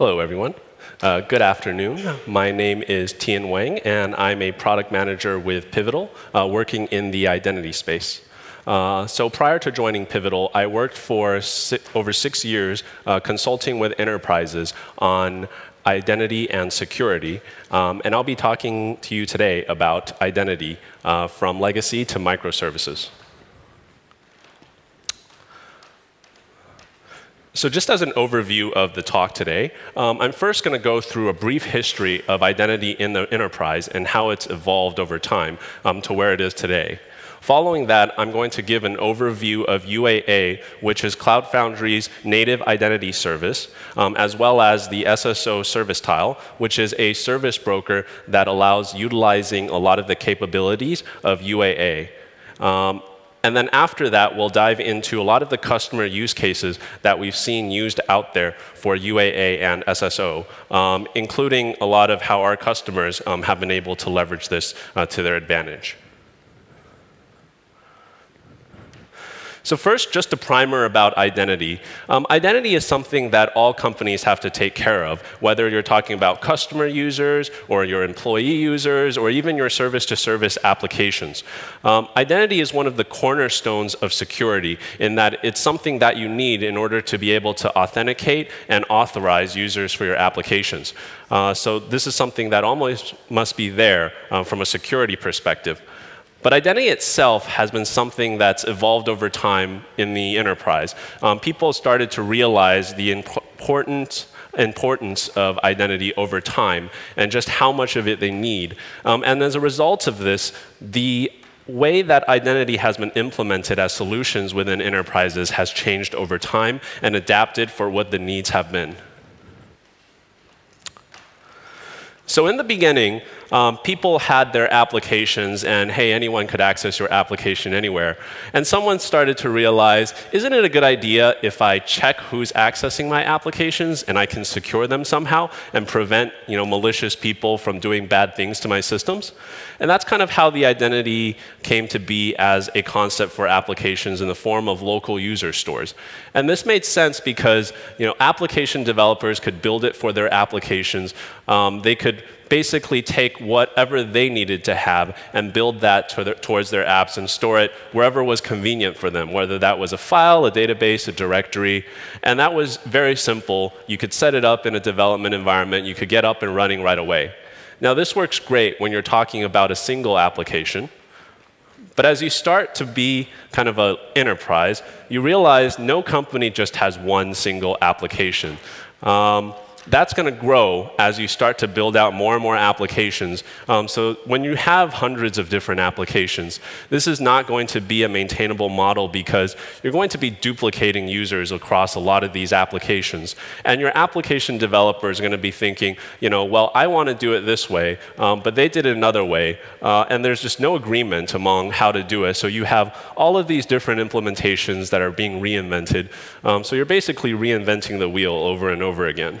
Hello, everyone. Uh, good afternoon. My name is Tian Wang, and I'm a product manager with Pivotal, uh, working in the identity space. Uh, so prior to joining Pivotal, I worked for si over six years uh, consulting with enterprises on identity and security. Um, and I'll be talking to you today about identity uh, from legacy to microservices. So just as an overview of the talk today, um, I'm first going to go through a brief history of identity in the enterprise and how it's evolved over time um, to where it is today. Following that, I'm going to give an overview of UAA, which is Cloud Foundry's native identity service, um, as well as the SSO service tile, which is a service broker that allows utilizing a lot of the capabilities of UAA. Um, and then after that, we'll dive into a lot of the customer use cases that we've seen used out there for UAA and SSO, um, including a lot of how our customers um, have been able to leverage this uh, to their advantage. So first, just a primer about identity. Um, identity is something that all companies have to take care of, whether you're talking about customer users or your employee users or even your service-to-service -service applications. Um, identity is one of the cornerstones of security in that it's something that you need in order to be able to authenticate and authorize users for your applications. Uh, so this is something that almost must be there uh, from a security perspective. But identity itself has been something that's evolved over time in the enterprise. Um, people started to realize the important importance of identity over time and just how much of it they need. Um, and as a result of this, the way that identity has been implemented as solutions within enterprises has changed over time and adapted for what the needs have been. So in the beginning, um, people had their applications, and hey, anyone could access your application anywhere. And someone started to realize, isn't it a good idea if I check who's accessing my applications and I can secure them somehow and prevent you know, malicious people from doing bad things to my systems? And that's kind of how the identity came to be as a concept for applications in the form of local user stores. And this made sense because you know, application developers could build it for their applications. Um, they could basically take whatever they needed to have and build that to their, towards their apps and store it wherever was convenient for them, whether that was a file, a database, a directory. And that was very simple. You could set it up in a development environment. You could get up and running right away. Now, this works great when you're talking about a single application. But as you start to be kind of an enterprise, you realize no company just has one single application. Um, that's going to grow as you start to build out more and more applications. Um, so when you have hundreds of different applications, this is not going to be a maintainable model because you're going to be duplicating users across a lot of these applications. And your application developer is going to be thinking, you know, well, I want to do it this way, um, but they did it another way. Uh, and there's just no agreement among how to do it. So you have all of these different implementations that are being reinvented. Um, so you're basically reinventing the wheel over and over again.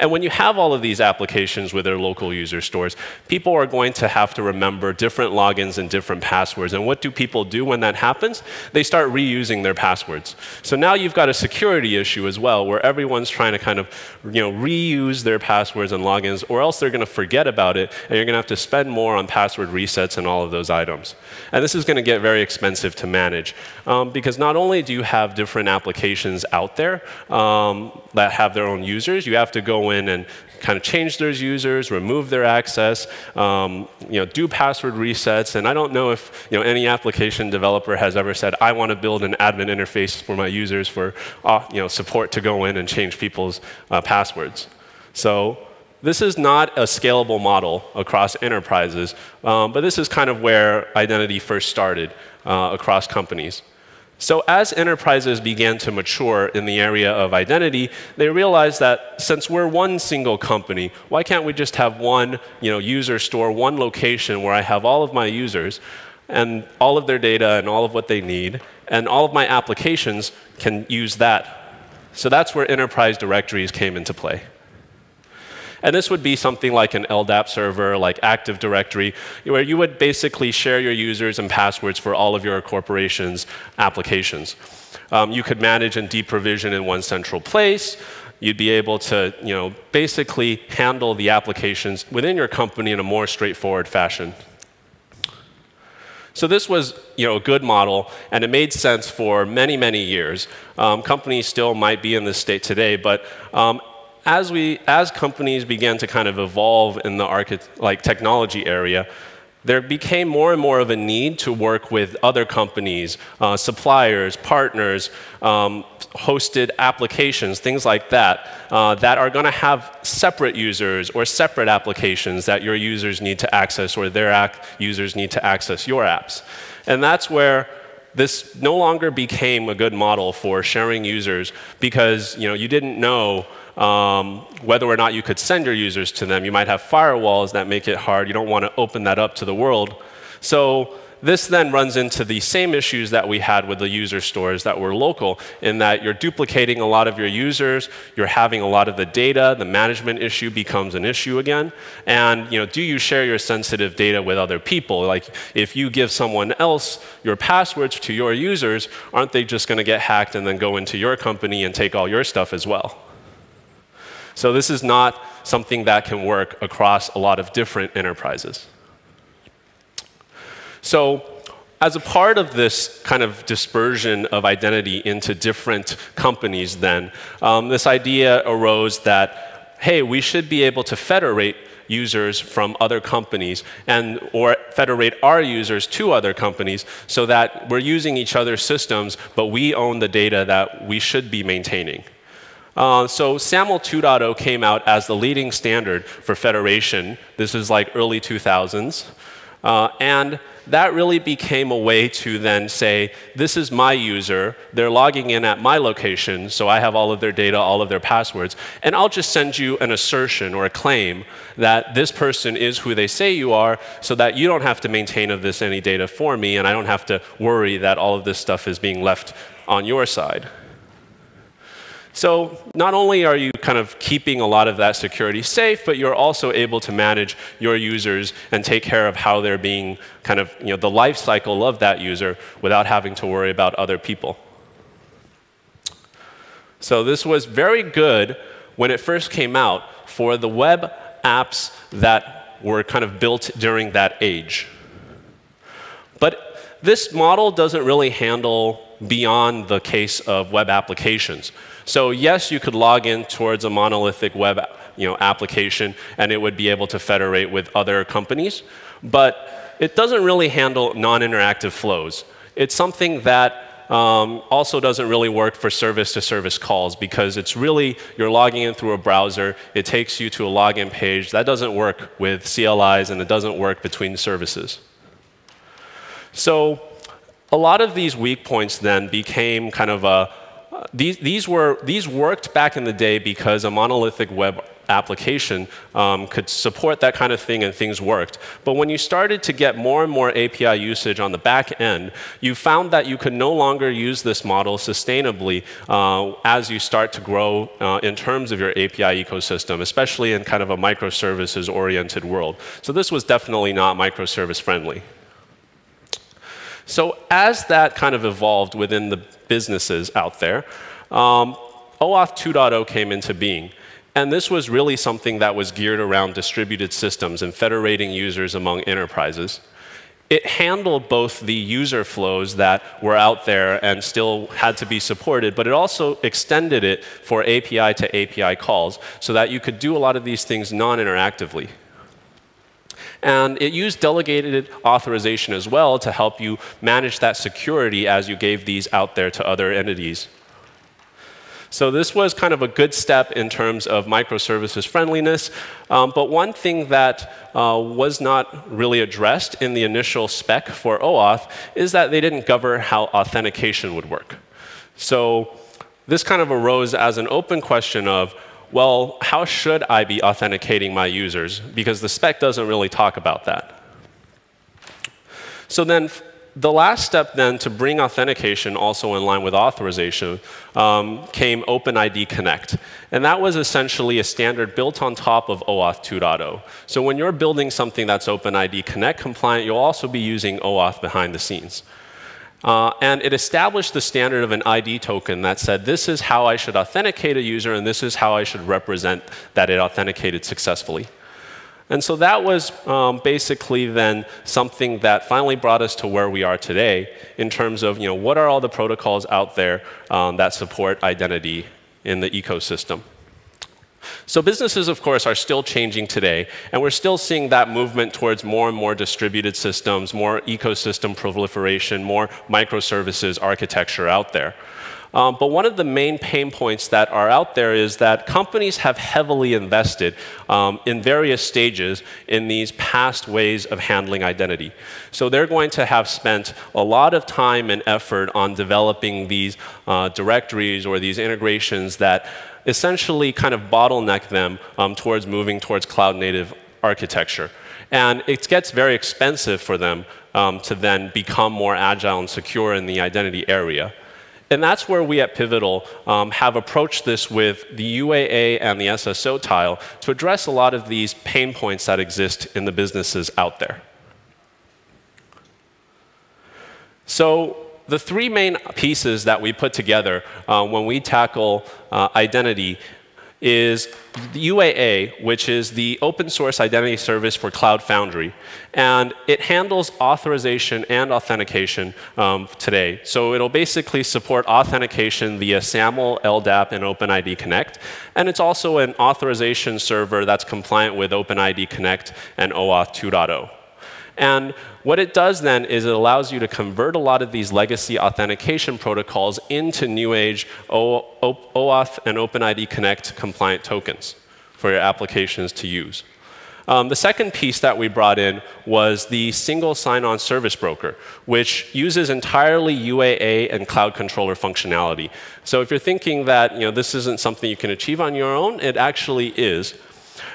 And when you have all of these applications with their local user stores, people are going to have to remember different logins and different passwords. And what do people do when that happens? They start reusing their passwords. So now you've got a security issue as well, where everyone's trying to kind of you know, reuse their passwords and logins, or else they're going to forget about it, and you're going to have to spend more on password resets and all of those items. And this is going to get very expensive to manage, um, because not only do you have different applications out there um, that have their own users, you have to go in and kind of change those users, remove their access, um, you know, do password resets. And I don't know if you know, any application developer has ever said, I want to build an admin interface for my users for uh, you know, support to go in and change people's uh, passwords. So this is not a scalable model across enterprises, um, but this is kind of where identity first started uh, across companies. So as enterprises began to mature in the area of identity, they realized that since we're one single company, why can't we just have one you know, user store, one location where I have all of my users and all of their data and all of what they need, and all of my applications can use that. So that's where enterprise directories came into play. And this would be something like an LDAP server, like Active Directory, where you would basically share your users and passwords for all of your corporation's applications. Um, you could manage and deprovision in one central place. you'd be able to you know, basically handle the applications within your company in a more straightforward fashion. So this was you know, a good model, and it made sense for many, many years. Um, companies still might be in this state today, but um, as, we, as companies began to kind of evolve in the like technology area, there became more and more of a need to work with other companies, uh, suppliers, partners, um, hosted applications, things like that, uh, that are going to have separate users or separate applications that your users need to access or their users need to access your apps. And that's where this no longer became a good model for sharing users because you, know, you didn't know um, whether or not you could send your users to them. You might have firewalls that make it hard. You don't want to open that up to the world. So this then runs into the same issues that we had with the user stores that were local, in that you're duplicating a lot of your users, you're having a lot of the data, the management issue becomes an issue again. And you know, do you share your sensitive data with other people? Like if you give someone else your passwords to your users, aren't they just going to get hacked and then go into your company and take all your stuff as well? So this is not something that can work across a lot of different enterprises. So as a part of this kind of dispersion of identity into different companies then, um, this idea arose that, hey, we should be able to federate users from other companies and or federate our users to other companies so that we're using each other's systems, but we own the data that we should be maintaining. Uh, so SAML 2.0 came out as the leading standard for federation. This is like early 2000s. Uh, and that really became a way to then say, this is my user, they're logging in at my location, so I have all of their data, all of their passwords, and I'll just send you an assertion or a claim that this person is who they say you are, so that you don't have to maintain of this any data for me, and I don't have to worry that all of this stuff is being left on your side. So not only are you kind of keeping a lot of that security safe, but you're also able to manage your users and take care of how they're being kind of, you know, the life cycle of that user without having to worry about other people. So this was very good when it first came out for the web apps that were kind of built during that age. But this model doesn't really handle beyond the case of web applications. So yes, you could log in towards a monolithic web you know, application and it would be able to federate with other companies, but it doesn't really handle non-interactive flows. It's something that um, also doesn't really work for service-to-service -service calls because it's really, you're logging in through a browser, it takes you to a login page. That doesn't work with CLIs and it doesn't work between services. So a lot of these weak points then became kind of a, these, these, were, these worked back in the day because a monolithic web application um, could support that kind of thing and things worked. But when you started to get more and more API usage on the back end, you found that you could no longer use this model sustainably uh, as you start to grow uh, in terms of your API ecosystem, especially in kind of a microservices-oriented world. So this was definitely not microservice friendly. So as that kind of evolved within the businesses out there, um, OAuth 2.0 came into being. And this was really something that was geared around distributed systems and federating users among enterprises. It handled both the user flows that were out there and still had to be supported, but it also extended it for API to API calls so that you could do a lot of these things non-interactively. And it used delegated authorization as well to help you manage that security as you gave these out there to other entities. So this was kind of a good step in terms of microservices friendliness. Um, but one thing that uh, was not really addressed in the initial spec for OAuth is that they didn't govern how authentication would work. So this kind of arose as an open question of, well, how should I be authenticating my users? Because the spec doesn't really talk about that. So then the last step then to bring authentication also in line with authorization um, came OpenID Connect. And that was essentially a standard built on top of OAuth 2.0. So when you're building something that's OpenID Connect compliant, you'll also be using OAuth behind the scenes. Uh, and it established the standard of an ID token that said, this is how I should authenticate a user, and this is how I should represent that it authenticated successfully. And so that was um, basically then something that finally brought us to where we are today in terms of, you know, what are all the protocols out there um, that support identity in the ecosystem. So businesses, of course, are still changing today, and we're still seeing that movement towards more and more distributed systems, more ecosystem proliferation, more microservices architecture out there. Um, but one of the main pain points that are out there is that companies have heavily invested um, in various stages in these past ways of handling identity. So they're going to have spent a lot of time and effort on developing these uh, directories or these integrations that essentially kind of bottleneck them um, towards moving towards cloud native architecture. And it gets very expensive for them um, to then become more agile and secure in the identity area. And that's where we at Pivotal um, have approached this with the UAA and the SSO tile to address a lot of these pain points that exist in the businesses out there. So the three main pieces that we put together uh, when we tackle uh, identity is UAA, which is the open source identity service for Cloud Foundry. And it handles authorization and authentication um, today. So it'll basically support authentication via SAML, LDAP, and OpenID Connect. And it's also an authorization server that's compliant with OpenID Connect and OAuth 2.0. And what it does then is it allows you to convert a lot of these legacy authentication protocols into new age OAuth and OpenID Connect compliant tokens for your applications to use. Um, the second piece that we brought in was the single sign-on service broker, which uses entirely UAA and cloud controller functionality. So if you're thinking that you know, this isn't something you can achieve on your own, it actually is.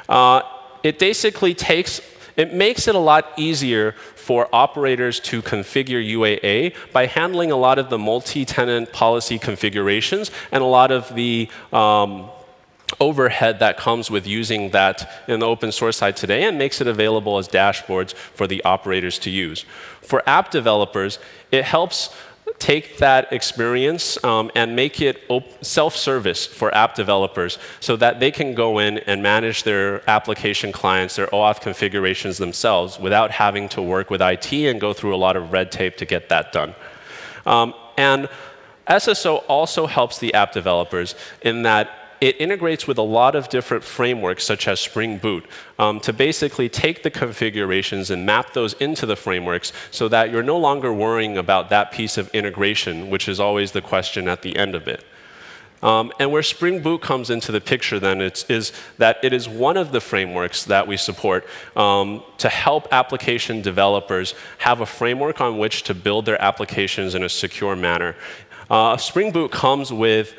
Uh, it basically takes it makes it a lot easier for operators to configure UAA by handling a lot of the multi-tenant policy configurations and a lot of the um, overhead that comes with using that in the open source side today and makes it available as dashboards for the operators to use. For app developers, it helps take that experience um, and make it self-service for app developers so that they can go in and manage their application clients, their OAuth configurations themselves without having to work with IT and go through a lot of red tape to get that done. Um, and SSO also helps the app developers in that it integrates with a lot of different frameworks, such as Spring Boot, um, to basically take the configurations and map those into the frameworks so that you're no longer worrying about that piece of integration, which is always the question at the end of it. Um, and where Spring Boot comes into the picture then is that it is one of the frameworks that we support um, to help application developers have a framework on which to build their applications in a secure manner. Uh, Spring Boot comes with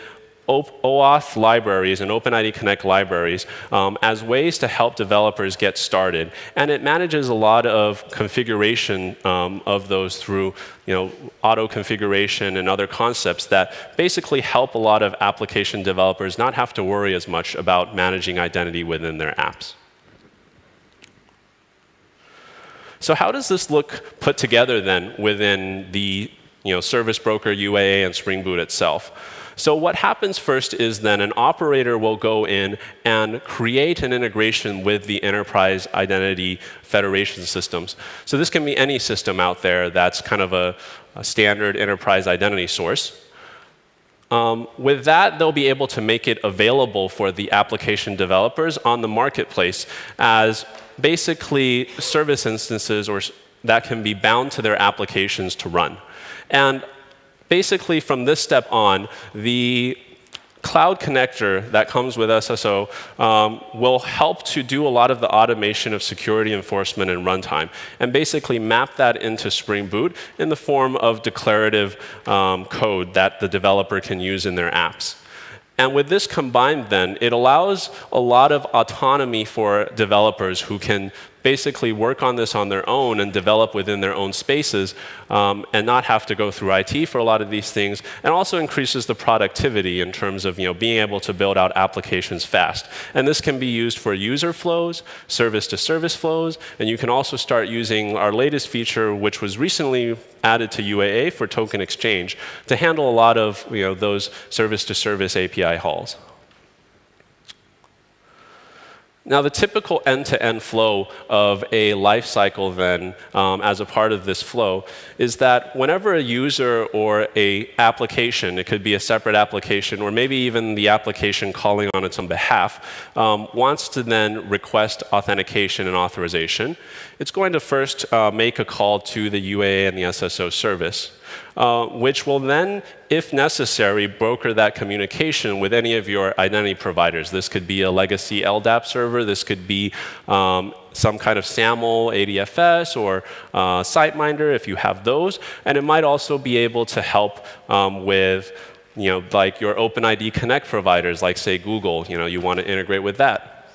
OAuth libraries and OpenID Connect libraries um, as ways to help developers get started. And it manages a lot of configuration um, of those through you know, auto configuration and other concepts that basically help a lot of application developers not have to worry as much about managing identity within their apps. So how does this look put together then within the you know, service broker UAA and Spring Boot itself? So what happens first is then an operator will go in and create an integration with the enterprise identity federation systems. So this can be any system out there that's kind of a, a standard enterprise identity source. Um, with that, they'll be able to make it available for the application developers on the marketplace as basically service instances or that can be bound to their applications to run. And basically, from this step on, the cloud connector that comes with SSO um, will help to do a lot of the automation of security enforcement and runtime, and basically map that into Spring Boot in the form of declarative um, code that the developer can use in their apps. And with this combined, then, it allows a lot of autonomy for developers who can basically work on this on their own and develop within their own spaces um, and not have to go through IT for a lot of these things, and also increases the productivity in terms of you know, being able to build out applications fast. And this can be used for user flows, service to service flows, and you can also start using our latest feature, which was recently added to UAA for token exchange, to handle a lot of you know, those service to service API calls. Now, the typical end-to-end flow of a lifecycle then, um, as a part of this flow, is that whenever a user or a application, it could be a separate application, or maybe even the application calling on its own behalf, um, wants to then request authentication and authorization, it's going to first uh, make a call to the UAA and the SSO service. Uh, which will then, if necessary, broker that communication with any of your identity providers. This could be a legacy LDAP server, this could be um, some kind of SAML, ADFS, or uh, SiteMinder if you have those, and it might also be able to help um, with you know, like your OpenID Connect providers, like say Google, you know, you want to integrate with that.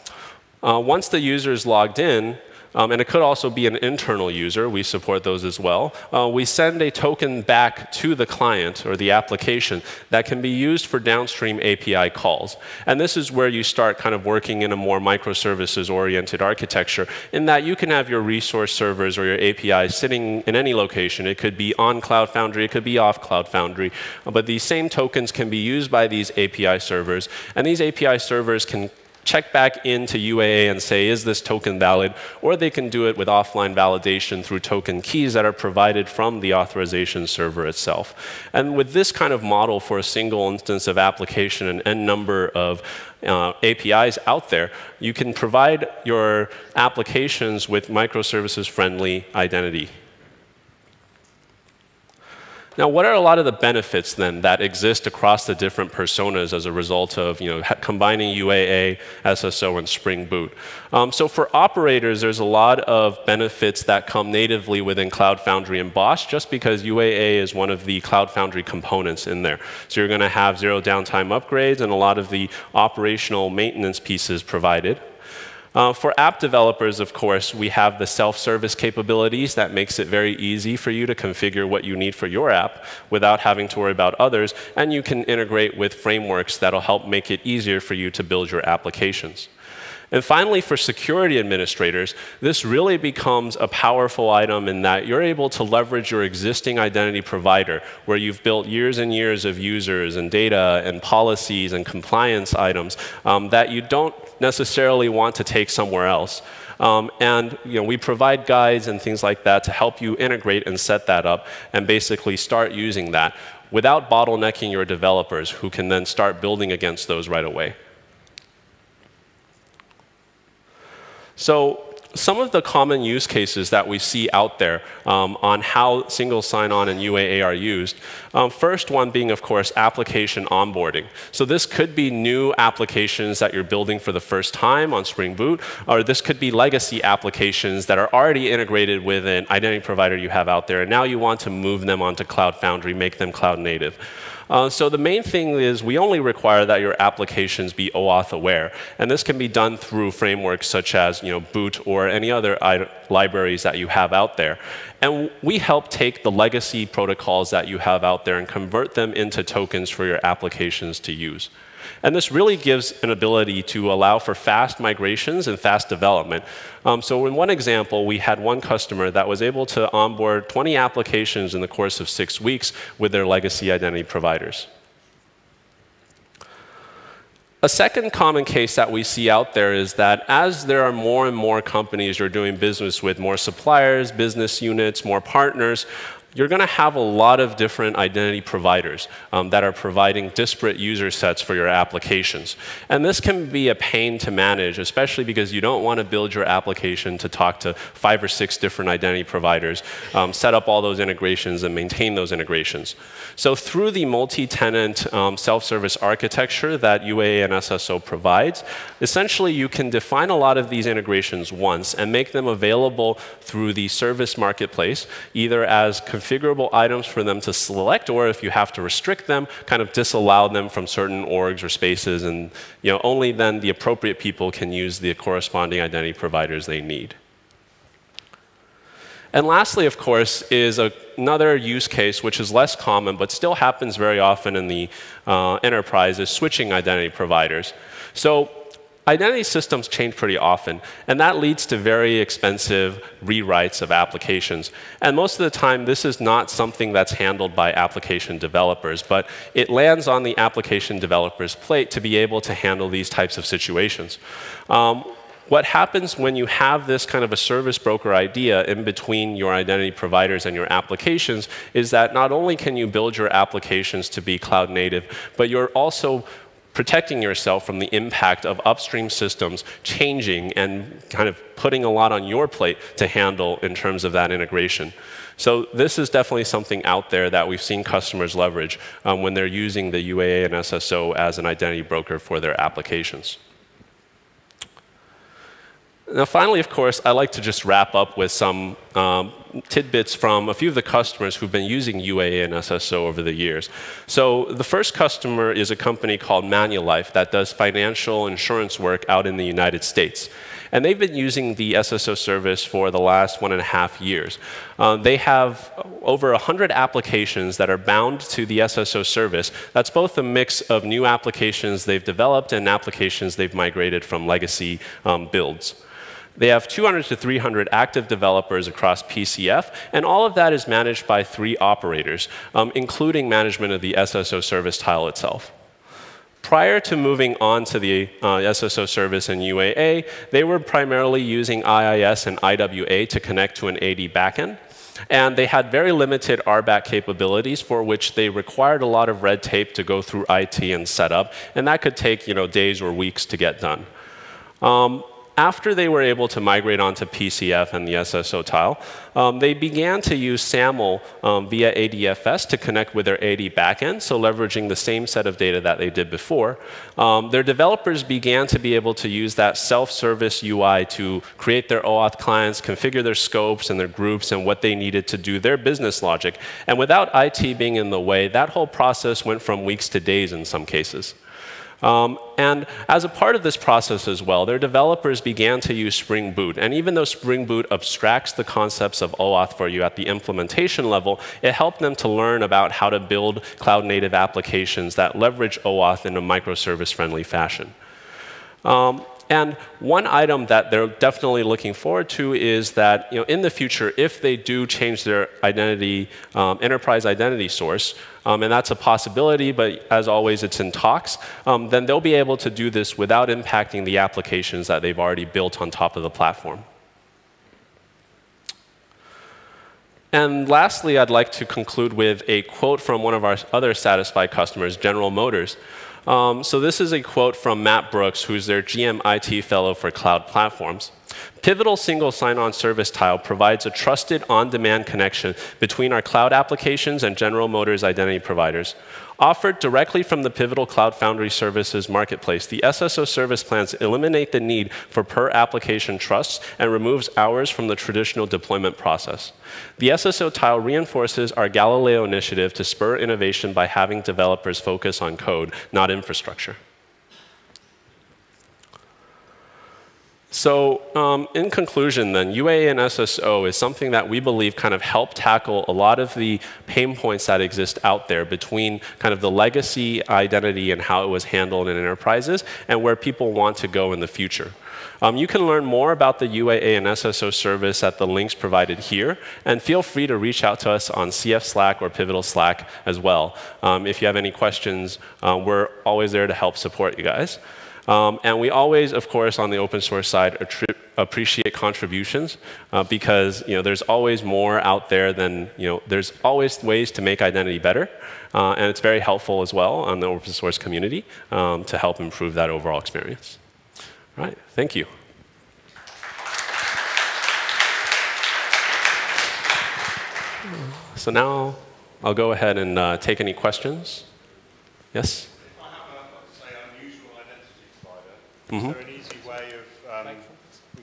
Uh, once the user is logged in, um, and it could also be an internal user. We support those as well. Uh, we send a token back to the client or the application that can be used for downstream API calls. And this is where you start kind of working in a more microservices-oriented architecture in that you can have your resource servers or your APIs sitting in any location. It could be on Cloud Foundry, it could be off Cloud Foundry. But these same tokens can be used by these API servers. And these API servers can check back into UAA and say, is this token valid? Or they can do it with offline validation through token keys that are provided from the authorization server itself. And with this kind of model for a single instance of application and n number of uh, APIs out there, you can provide your applications with microservices-friendly identity now, what are a lot of the benefits then that exist across the different personas as a result of you know, combining UAA, SSO, and Spring Boot? Um, so for operators, there's a lot of benefits that come natively within Cloud Foundry and BOSH just because UAA is one of the Cloud Foundry components in there. So you're going to have zero downtime upgrades and a lot of the operational maintenance pieces provided. Uh, for app developers, of course, we have the self-service capabilities that makes it very easy for you to configure what you need for your app without having to worry about others. And you can integrate with frameworks that'll help make it easier for you to build your applications. And finally, for security administrators, this really becomes a powerful item in that you're able to leverage your existing identity provider, where you've built years and years of users and data and policies and compliance items um, that you don't necessarily want to take somewhere else. Um, and you know, we provide guides and things like that to help you integrate and set that up and basically start using that without bottlenecking your developers who can then start building against those right away. So some of the common use cases that we see out there um, on how single sign-on and UAA are used. Um, first one being, of course, application onboarding. So this could be new applications that you're building for the first time on Spring Boot, or this could be legacy applications that are already integrated with an identity provider you have out there, and now you want to move them onto Cloud Foundry, make them cloud native. Uh, so the main thing is we only require that your applications be OAuth aware. And this can be done through frameworks such as you know, Boot or any other libraries that you have out there. And we help take the legacy protocols that you have out there and convert them into tokens for your applications to use. And this really gives an ability to allow for fast migrations and fast development. Um, so in one example, we had one customer that was able to onboard 20 applications in the course of six weeks with their legacy identity providers. A second common case that we see out there is that as there are more and more companies you're doing business with, more suppliers, business units, more partners, you're going to have a lot of different identity providers um, that are providing disparate user sets for your applications. And this can be a pain to manage, especially because you don't want to build your application to talk to five or six different identity providers, um, set up all those integrations, and maintain those integrations. So through the multi-tenant um, self-service architecture that UAA and SSO provides, essentially you can define a lot of these integrations once and make them available through the service marketplace, either as configurable items for them to select, or if you have to restrict them, kind of disallow them from certain orgs or spaces, and you know, only then the appropriate people can use the corresponding identity providers they need. And lastly, of course, is another use case which is less common but still happens very often in the uh, enterprise is switching identity providers. So identity systems change pretty often, and that leads to very expensive rewrites of applications. And most of the time, this is not something that's handled by application developers, but it lands on the application developer's plate to be able to handle these types of situations. Um, what happens when you have this kind of a service broker idea in between your identity providers and your applications is that not only can you build your applications to be cloud native, but you're also protecting yourself from the impact of upstream systems changing and kind of putting a lot on your plate to handle in terms of that integration. So this is definitely something out there that we've seen customers leverage um, when they're using the UAA and SSO as an identity broker for their applications. Now, finally, of course, I like to just wrap up with some um, tidbits from a few of the customers who've been using UAA and SSO over the years. So the first customer is a company called Manulife that does financial insurance work out in the United States. And they've been using the SSO service for the last one and a half years. Uh, they have over 100 applications that are bound to the SSO service. That's both a mix of new applications they've developed and applications they've migrated from legacy um, builds. They have 200 to 300 active developers across PCF, and all of that is managed by three operators, um, including management of the SSO service tile itself. Prior to moving on to the uh, SSO service and UAA, they were primarily using IIS and IWA to connect to an AD backend. And they had very limited RBAC capabilities for which they required a lot of red tape to go through IT and set up. And that could take you know, days or weeks to get done. Um, after they were able to migrate onto PCF and the SSO tile, um, they began to use SAML um, via ADFS to connect with their AD backend, so leveraging the same set of data that they did before. Um, their developers began to be able to use that self-service UI to create their OAuth clients, configure their scopes and their groups and what they needed to do their business logic. And without IT being in the way, that whole process went from weeks to days in some cases. Um, and as a part of this process as well, their developers began to use Spring Boot. And even though Spring Boot abstracts the concepts of OAuth for you at the implementation level, it helped them to learn about how to build cloud native applications that leverage OAuth in a microservice friendly fashion. Um, and one item that they're definitely looking forward to is that you know, in the future, if they do change their identity, um, enterprise identity source, um, and that's a possibility, but as always, it's in talks, um, then they'll be able to do this without impacting the applications that they've already built on top of the platform. And lastly, I'd like to conclude with a quote from one of our other satisfied customers, General Motors. Um, so this is a quote from Matt Brooks, who's their GM IT fellow for cloud platforms. Pivotal single sign-on service tile provides a trusted on-demand connection between our cloud applications and General Motors identity providers. Offered directly from the Pivotal Cloud Foundry Services marketplace, the SSO service plans eliminate the need for per application trusts and removes hours from the traditional deployment process. The SSO tile reinforces our Galileo initiative to spur innovation by having developers focus on code, not infrastructure. So um, in conclusion then, UA and SSO is something that we believe kind of help tackle a lot of the pain points that exist out there between kind of the legacy identity and how it was handled in enterprises and where people want to go in the future. Um, you can learn more about the UAA and SSO service at the links provided here, and feel free to reach out to us on CF Slack or Pivotal Slack as well. Um, if you have any questions, uh, we're always there to help support you guys. Um, and we always, of course, on the open source side, appreciate contributions uh, because you know, there's always more out there than, you know, there's always ways to make identity better. Uh, and it's very helpful as well on the open source community um, to help improve that overall experience. All right, thank you. So now I'll go ahead and uh, take any questions. Yes? Mm-hmm. Is there an easy way of, um,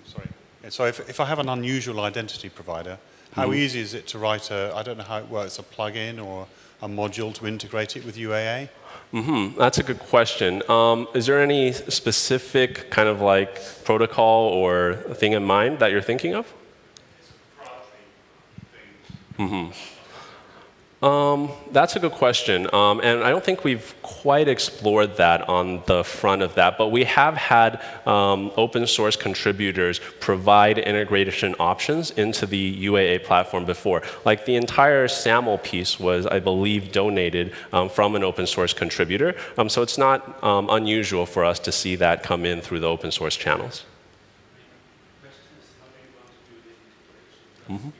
sorry. Yeah, so if, if I have an unusual identity provider, how mm-hmm. easy is it to write a, I don't know how it works, a plugin or a module to integrate it with UAA? Mm-hmm. That's a good question. Um, is there any specific kind of like protocol or thing in mind that you're thinking of? Mm-hmm. Um, that's a good question. Um, and I don't think we've quite explored that on the front of that, but we have had um, open source contributors provide integration options into the UAA platform before. Like the entire SAML piece was, I believe, donated um, from an open source contributor. Um, so it's not um, unusual for us to see that come in through the open source channels. Mm -hmm.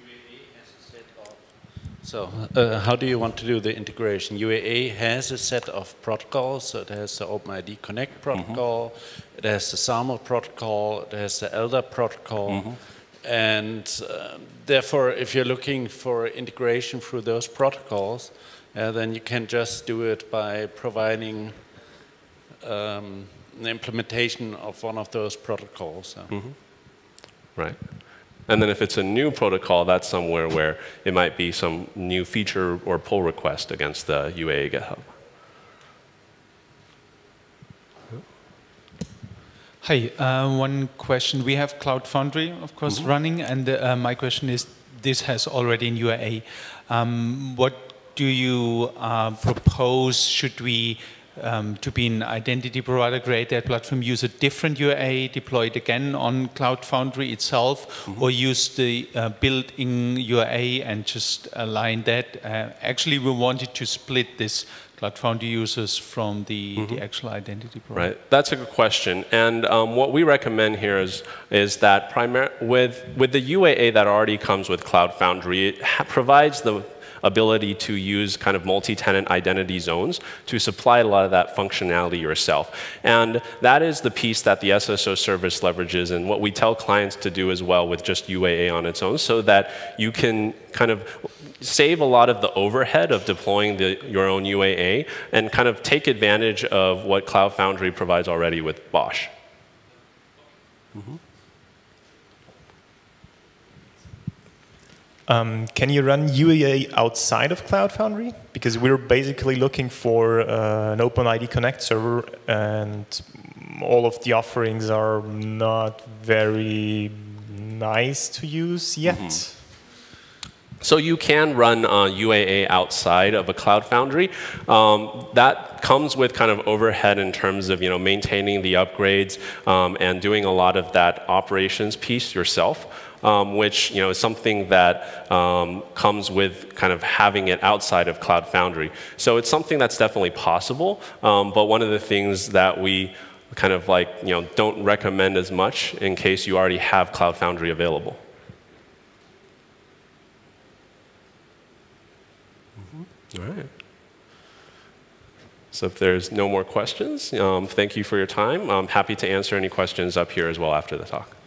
So uh, how do you want to do the integration? UAA has a set of protocols. So it has the OpenID Connect mm-hmm. protocol, mm -hmm. it has the SAML protocol, it has the LDAP protocol. Mm -hmm. And uh, therefore, if you're looking for integration through those protocols, uh, then you can just do it by providing um, an implementation of one of those protocols. So. Mm -hmm. Right. And then if it's a new protocol, that's somewhere where it might be some new feature or pull request against the UAA GitHub. Hi, uh, one question. We have Cloud Foundry, of course, mm -hmm. running, and uh, my question is, this has already in UAA. Um, what do you uh, propose? Should we um, to be an identity provider, create that platform, use a different UAA, deploy it again on Cloud Foundry itself, mm -hmm. or use the uh, built-in UAA and just align that. Uh, actually, we wanted to split this Cloud Foundry users from the, mm -hmm. the actual identity provider. Right, that's a good question. And um, what we recommend here is, is that with, with the UAA that already comes with Cloud Foundry, it provides the ability to use kind of multi-tenant identity zones to supply a lot of that functionality yourself. And that is the piece that the SSO service leverages and what we tell clients to do as well with just UAA on its own so that you can kind of save a lot of the overhead of deploying the, your own UAA and kind of take advantage of what Cloud Foundry provides already with BOSH. Mm -hmm. Um, can you run UAA outside of Cloud Foundry? Because we're basically looking for uh, an OpenID Connect server, and all of the offerings are not very nice to use yet. Mm -hmm. So you can run uh, UAA outside of a Cloud Foundry. Um, that comes with kind of overhead in terms of you know maintaining the upgrades um, and doing a lot of that operations piece yourself um, which you know, is something that um, comes with kind of having it outside of Cloud Foundry. So it's something that's definitely possible, um, but one of the things that we kind of like you know, don't recommend as much in case you already have Cloud Foundry available. Mm-hmm. All right. So if there's no more questions, um, thank you for your time. I'm happy to answer any questions up here as well after the talk.